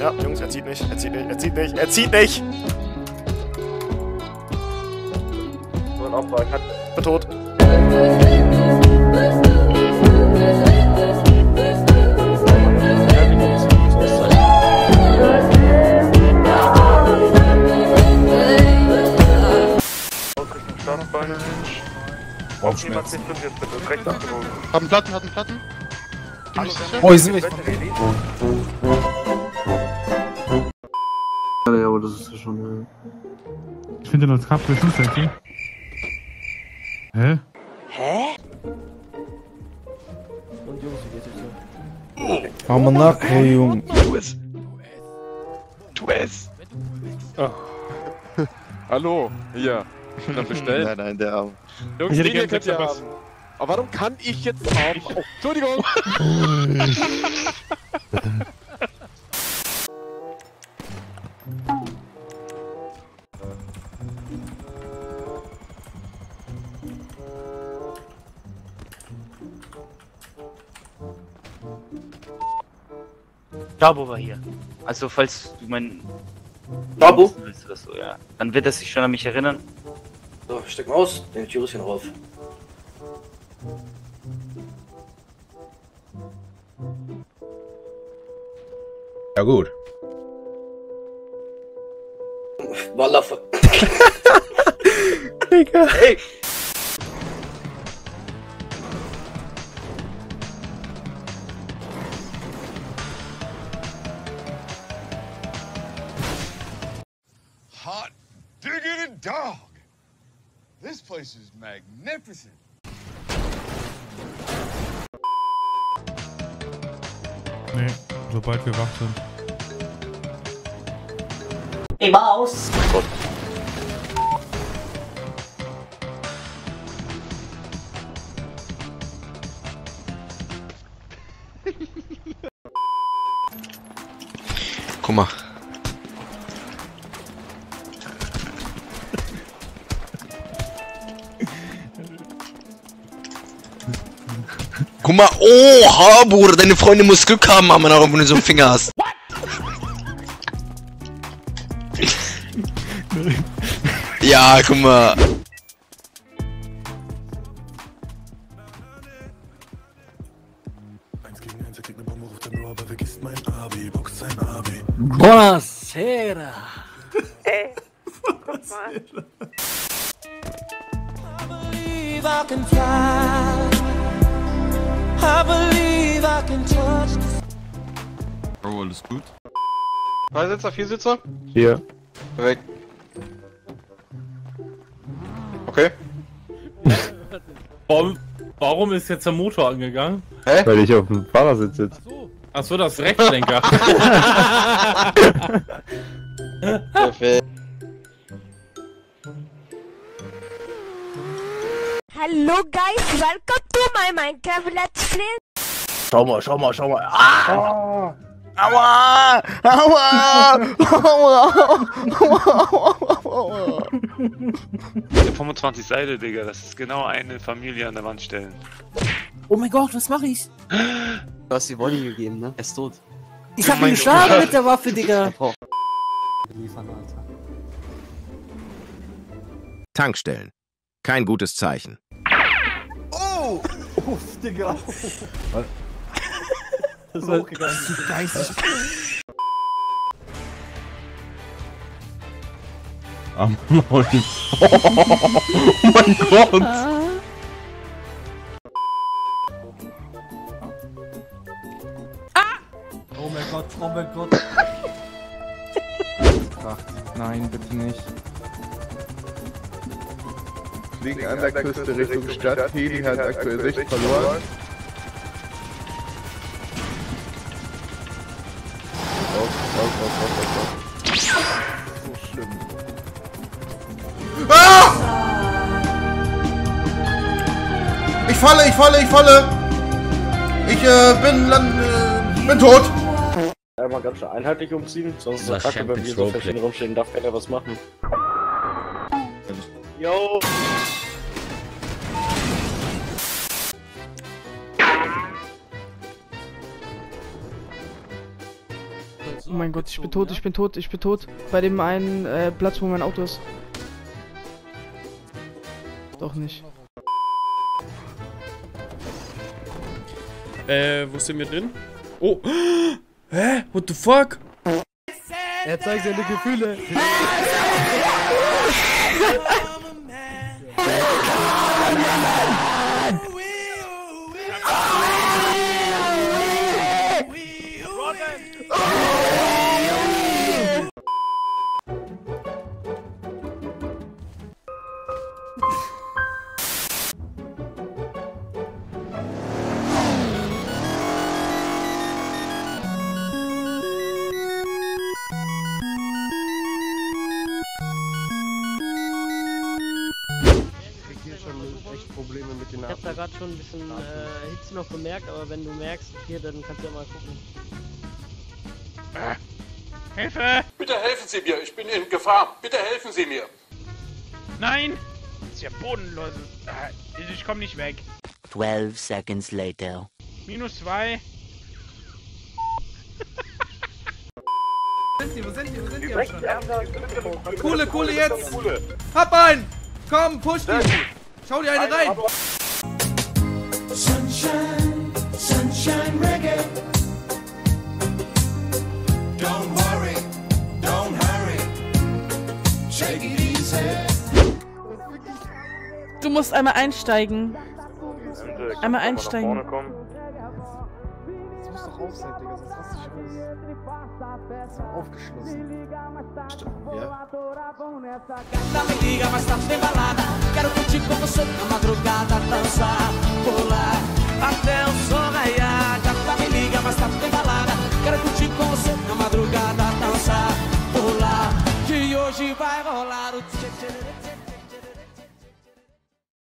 Ja, Jungs, er zieht nicht, er zieht nicht, er zieht nicht, er zieht nicht! So ein ich hatte Bin tot. Ausrichtung Startbein. Braucht jemand C5 jetzt bitte, rechts abgewogen. Haben Platten, hatten Platten. Oh, ich sehe mich. Welche Elite? Ja, aber das ist ja schon. Ich finde den als Kraft schon sexy. Hä? Amına koyayım. Tu es. Tu es. Oh. Hallo, hier. Dann bestellt. Nein, nein, der Arm. Jungs, Ich hätte den könnt ihr haben. Aber warum kann ich jetzt haben? Oh, Entschuldigung. Jabo war hier. Also falls du mein... Jabo? Willst oder so, ja. Dann wird er sich schon an mich erinnern. So, steck mal aus, den Türchen rauf. Ja gut. Walla. Digga. Hey! Hot diggity dog. This place is magnificent. Nee, sobald wir wach sind. Ey, Maus! Guck mal. Guck mal, oha, Bruder, deine Freundin muss Glück haben, Mann, wenn du so einen Finger hast. ja, guck mal. Buonasera! Oh, alles gut. Drei Sitzer, vier Sitzer? Hier. Perfekt. Okay. Warum, warum ist jetzt der Motor angegangen? Weil ich auf dem Fahrersitz sitze. Achso, das Rechtslenker. Perfekt. Hello guys, welcome to my Minecraft Let's Play. Schau mal, schau mal, schau mal. Ah! Aua! Aua! Aua! 25 Seile, Digga, das ist genau eine Familie an der Wand stellen. Oh mein Gott, was mach ich? Du hast die Wolle gegeben, ne? Er ist tot. Ich hab ihn geschlagen mit der Waffe, Digga. Tankstellen. Kein gutes Zeichen. Das war Am Maul. Oh mein Gott! Oh mein Gott, oh mein Gott. Ach, nein, bitte nicht. Fliegen an der Küste Richtung Stadt. Heli hat aktuell Sicht verloren. So schlimm. Ich falle, ich falle, ich falle. Ich äh, bin, land, äh, bin tot. Einmal ganz schön einheitlich umziehen, sonst ist es kacke, wenn wir so verschieden rumstehen, darf keiner was machen. Yo! Oh mein Gott, ich bin tot, ich bin tot, ich bin tot. Bei dem einen äh, Platz, wo mein Auto ist. Doch nicht. Äh, wo sind wir drin? Oh! Hä? What the fuck? Er zeigt seine Gefühle. Ich hab da gerade schon ein bisschen äh, Hitze noch bemerkt, aber wenn du merkst, hier, dann kannst du ja mal gucken. Hilfe! Bitte helfen Sie mir, ich bin in Gefahr. Bitte helfen Sie mir. Nein! Das ist ja bodenlos. Ah, Ich komm nicht weg. 12 seconds later. Minus zwei. Wo sind die? Wo sind die? Wo sind die? am Strand? Coole, coole jetzt! Hab einen! Komm, push die! Schau dir eine rein! Du musst einmal einsteigen. Einmal einsteigen. Das muss doch raus sein, Digga, sonst raste ich aus. Ist aufgeschlossen. Stimmt, ja. Gata me liga, mas tá sem balada. Quero curtir com você na madrugada, dançar,